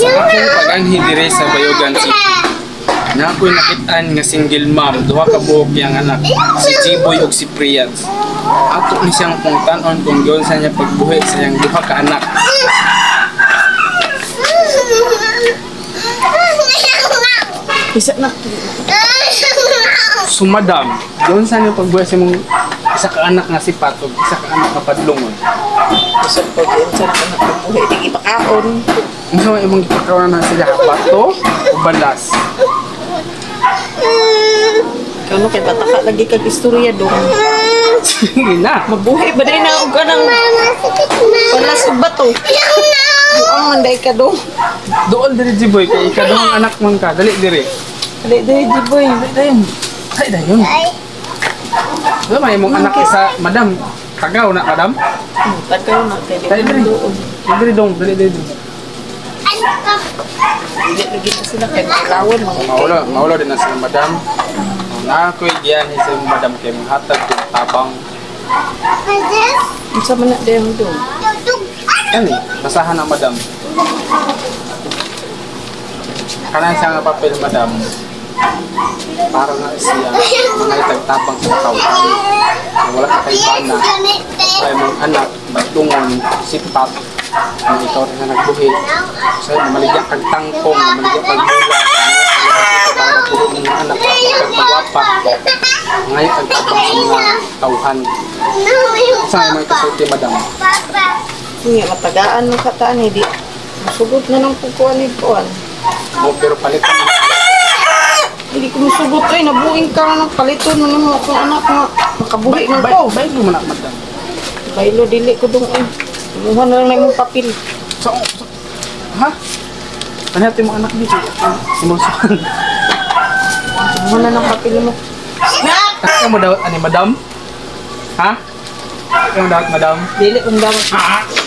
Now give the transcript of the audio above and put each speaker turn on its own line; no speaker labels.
Gikanhi dire sa Bayogan City. Na ako'y nakitaan nga single mom, duha ka buhok yang anak, si Jiboy ug si Prians. Ato ni siyang kung tanon kung gawin sa niya pagbuhi sa iyang duha ka anak.
Isa na.
So madam, gawin sa niya pagbuhi sa mong isa ka anak nga si Patog, isa ka anak nga padlungon.
Isa pa din sa nakakabuhi. Di ipakaon.
Ano sa imong gipakawalan na sila, bato o balas?
Kano kay pataka lagi kag istorya dong.
Sige na.
Mabuhi ba din na og kanang wala sa bato. Buang manday ka dong.
Doon diri Jiboy, kay ikaduhang anak man ka. Dali diri.
Dali dali jiboy.
Dayon. Ay, dayon. Ano may mong anak isa, madam. Tagaw na, madam.
Tagaw na
Dali diri. Dali diri dong, dali diri dong.
Dili lagi sila kay malawan mga
Maulo, maulo din na sila, madam. Na ako'y giyan sa madam kay manghatag kong tabang.
Unsa man na dayong dong.
Kani, basahan na madam. Kanan siya nga papel, madam. Para na siya mga itagtabang sa katawan. Na wala ka kay bana. Ay mong anak, batungon, sipat. Na ikaw rin na nagbuhi. So, maligyan kag tangkong, maligyan kag gula. Para puro ng anak, kag pagwapa. Ngayon kag tabang sa mga tauhan. Saan may kasulti, madam?
Nga matagaan mo kataan eh di. Masugot na ng pagkuhan ni Kuan.
O, pero palitan mo.
Hindi ko masugot ay nabuing ka na ng paliton mo nimo akong anak nga makabuhi
Bay,
ko.
bay, mo na, madam.
Baylo dili ko dong ay. Kumuha na lang na yung papel.
So, so ha? Ano natin mga anak dito? Simusukan.
Kumuha na ng papel mo.
Ikaw mo daw, ano, madam? Ha? Mo daw, madam?
Dili kong dapat.